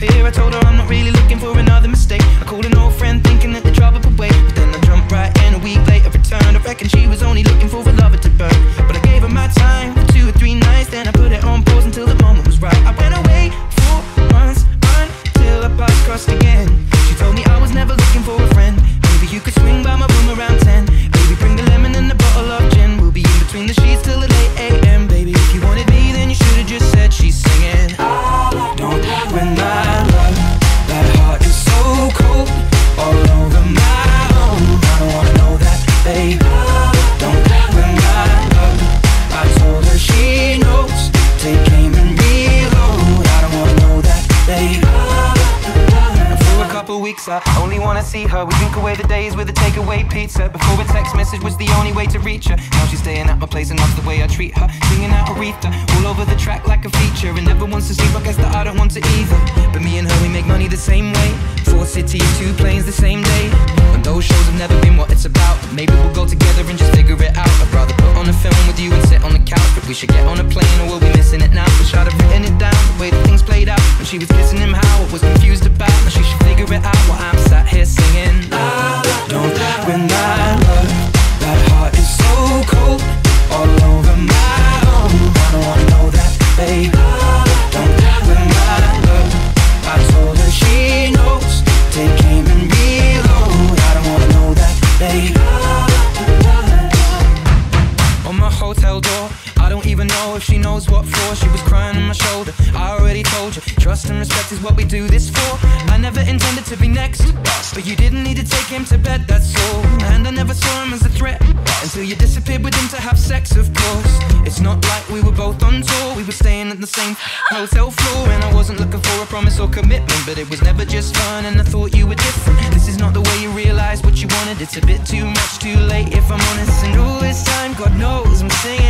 Here I told her weeks. I only wanna see her. We drink away the days with a takeaway pizza. Before a text message was the only way to reach her. Now she's staying at my place and that's the way I treat her. Singing out Aretha, all over the track like a feature. And never wants to sleep, I guess that I don't want to either. But me and her, we make money the same way. Four cities, two planes the same day. And those shows have never been what it's about. Maybe we'll go together and just figure it out. I'd rather put on a film with you and sit on the couch. But we should get on a plane or we'll be missing it now. Wish I'd have written it down the way that things played out. When she was kissing him, how I was confused about. My hotel door, I don't even know if she knows what for. She was crying on my shoulder. I already told you, trust and respect is what we do this for. I never intended to be next, but you didn't need to take him to bed, that's all. And I never saw him as a threat until you disappeared with him to have sex, of course. It's not like we were both on tour, we were staying at the same hotel floor. And I wasn't looking for a promise or commitment, but it was never just fun, and I thought you were different. This is not the way you realize what you wanted, it's a bit too much, too late if I'm honest. And God knows I'm singing.